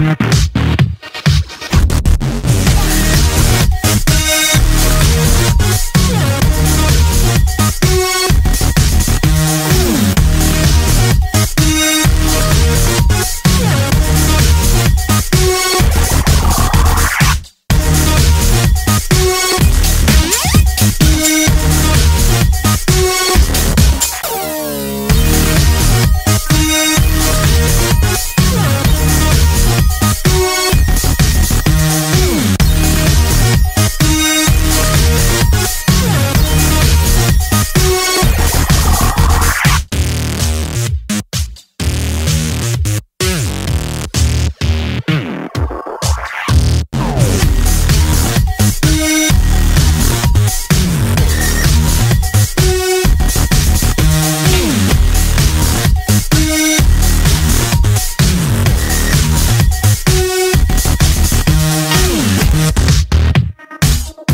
Yeah.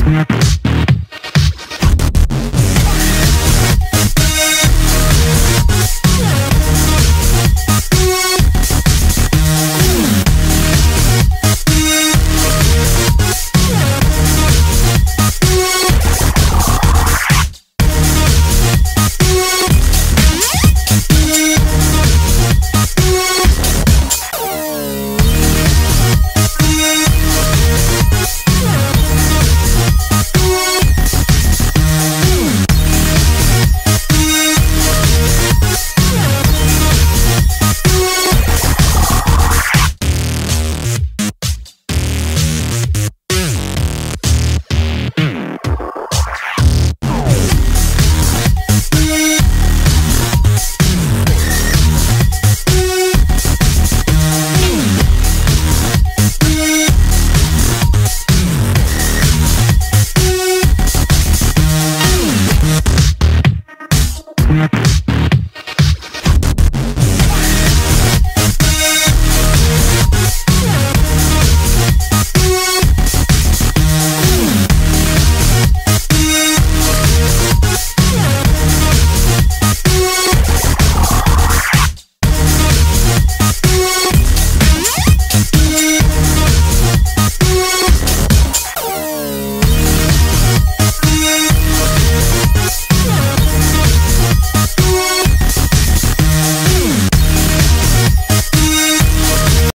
Snapple.